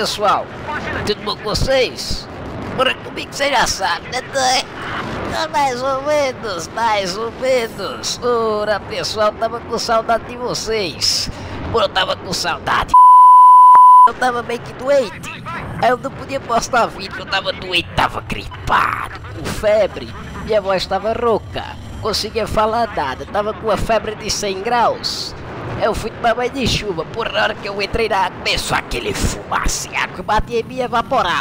pessoal? Tudo bom com vocês? Por comigo você já sabe, né? Ah, Mais ou menos, mais ou menos. Ora, pessoal, tava com saudade de vocês. Eu tava com saudade. Eu tava meio que doente. Eu não podia postar vídeo, eu tava doente, tava gripado, com febre. Minha voz tava rouca, conseguia falar nada, tava com a febre de 100 graus. Eu fui tomar banho de chuva, por hora que eu entrei na água, começou aquele fumaceado que batia em mim evaporal.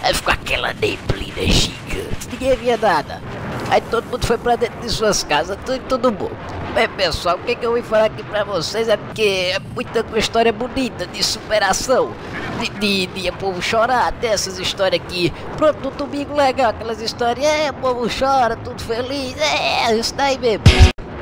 Aí ficou aquela neblina gigante, ninguém via nada. Aí todo mundo foi pra dentro de suas casas, tudo, tudo bom. Bem pessoal, o que, que eu vim falar aqui pra vocês é porque é muita história bonita de superação, de, de, de povo chorar, dessas histórias aqui. Pronto, no domingo legal, aquelas histórias, é, o povo chora, tudo feliz, é, isso daí mesmo.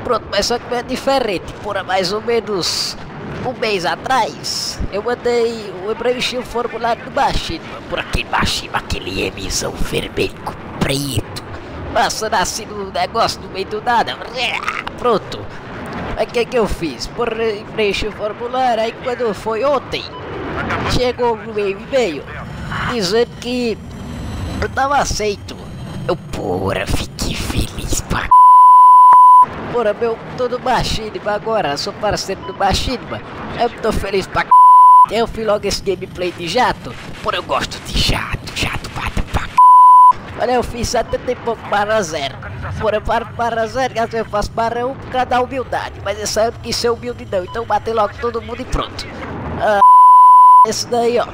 Pronto, mas só que é diferente, por mais ou menos um mês atrás, eu mandei, eu preenchi o formulário do baixinho, por aquele baixinho, aquele emisão vermelho com preto, passando assim no negócio no meio do nada, pronto. Aí o que que eu fiz? Por preenchi o formulário, aí quando foi ontem, chegou no meu e-mail, dizendo que eu tava aceito. Eu, porra, fiquei feliz pra Porra, meu, tô no Machinima agora, sou parceiro do Machinima. Eu tô feliz pra c... Eu fiz logo esse gameplay de jato. Porra, eu gosto de jato, jato bate pra c... Olha, eu fiz 70 e pouco para zero. Porra, eu paro para zero, às vezes eu faço para um causa da humildade. Mas essa eu não quis ser humilde não, então bater logo todo mundo e pronto. Ah, esse daí, ó.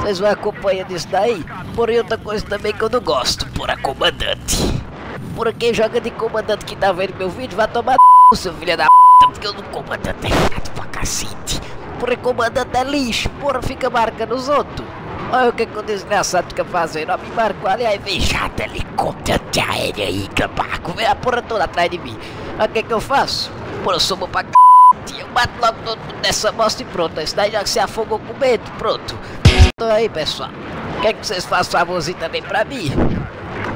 Vocês vão acompanhando isso daí. Porém, outra coisa também que eu não gosto, porra, comandante. Por quem joga de comandante que tá vendo meu vídeo, vai tomar no seu filho da p, porque eu não comandante é chato pra cacete. Porra, comandante é lixo, porra, fica marcando os outros. Olha o que, que o desgraçado fica fazendo, ó, me marcou ali, aí vem chato, helicóptero aéreo aí, barco, vem a porra toda atrás de mim. Olha o que que eu faço? Porra, eu sou bom pra c... Eu bato logo todo mundo nessa bosta e pronto, esse daí já se afogou com medo, pronto. Então aí, pessoal, quer que vocês façam favorzinho também pra mim?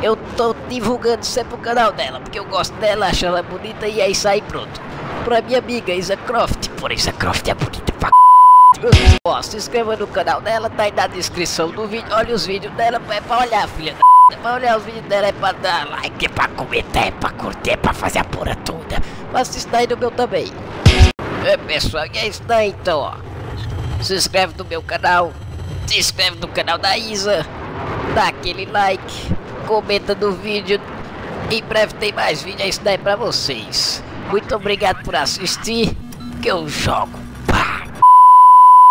Eu tô divulgando sempre o canal dela, porque eu gosto dela, acho ela bonita e é isso aí, pronto. Pra minha amiga Isa Croft, por Isa Croft é bonita pra c... Ó, se inscreva no canal dela, tá aí na descrição do vídeo, olha os vídeos dela, é pra olhar, filha da... É pra olhar os vídeos dela, é pra dar like, é pra comentar, é pra curtir, é pra fazer a porra toda. Faça isso daí no meu também. É, pessoal, e é isso daí então, ó. Se inscreve no meu canal, se inscreve no canal da Isa, dá aquele like comenta no vídeo. Em breve tem mais vídeo, é isso daí pra vocês. Muito obrigado por assistir, que eu jogo. Pá.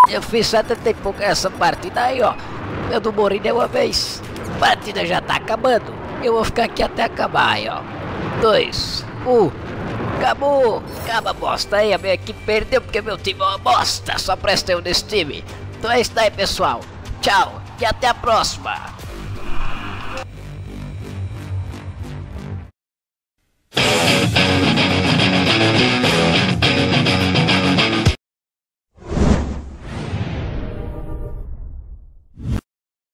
Eu fiz 70 e pouco essa partida aí, ó. Eu não morri nenhuma vez. A partida já tá acabando. Eu vou ficar aqui até acabar aí, ó. Dois, um. Acabou! Acaba bosta aí, a minha equipe perdeu porque meu time é uma bosta. Só presta eu nesse time. Então é isso daí, pessoal. Tchau e até a próxima.